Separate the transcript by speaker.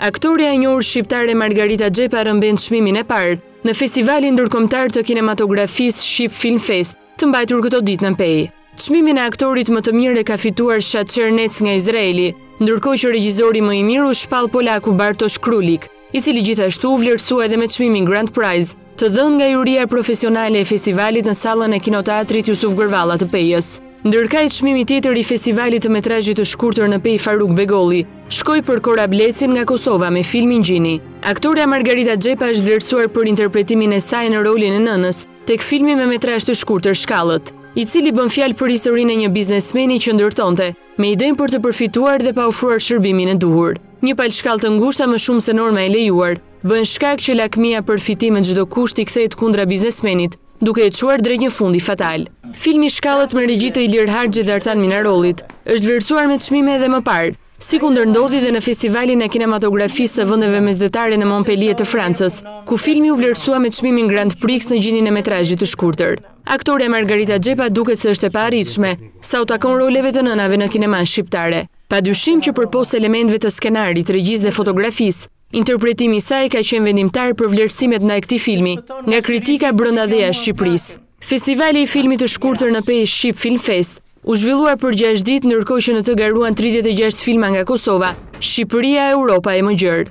Speaker 1: Aktorja e njohur shqiptare Margarita Xhepa rëmben çmimin e parë në Festivalin Ndërkombëtar të Kinematografisë Shqip Film Fest, të mbajtur këto ditë në Pejë. Çmimin e aktorit më të mirë e ka fituar Shaçer Nec nga Izraeli, ndërkohë që regjizori më i mirë u shpall polaku Bartosz Krulik. i cili gjithashtu u vlerësua edhe me çmimin Grand Prize, të dhënë nga juria profesionale e festivalit në sallën e Kinoteatrit Jusuf Gërvalla të Pejës. Ndërkaq çmimi tjetër i Festivalit të Metrazhit të Shkurtër në Pejë Faruk Begolli shkoi për Korab Lecin nga Kosova me filmin Xhini. Aktorja Margarita Xhepa është vlerësuar për interpretimin e saj në rolin e nënës tek filmi me metrazh të shkurtër Shkallët, i cili bën fjalë për historinë e një biznesmeni që ndërtonte me idenë për të përfituar dhe pa ofruar shërbimin e duhur. Një palë shkallë të ngushta më shumë se norma e lejuar, bëhen shkak që lakmia për fitim me çdo kusht t'i kthehet kundra biznesmenit, duke e çuar drejt një fundi fatal. Filmi Shkallët me regji të Ilir Harxhi dhe Artan Minarolit është vlerësuar me çmime edhe më parë, sikundër ndodhi dhe në Festivalin e Kinematografisë të Vendeve Mesdhetare në Montpellier të Francës, ku filmi u vlerësua me çmimin Grand Prix në gjinin e metrazhit të shkurtër. Aktorja Margarita Xhepa duket se është e paarritshme, sa u takon roleve të nënave në kinemanë shqiptare. Padyshim që përpos elementëve të skenarit, regjisë dhe fotografisë, interpretimi i saj ka qenë vendimtar për vlerësimet ndaj këtij filmi nga kritika brenda dhe jashtë Shqipërisë. Festivali i filmit të shkurtër në Pejë Shqip Film Fest u zhvillua për gjashtë ditë ndërkohë që në të garuan tridhjetë e gjashtë filma nga Kosova, Shqipëria, Europa e më gjerë.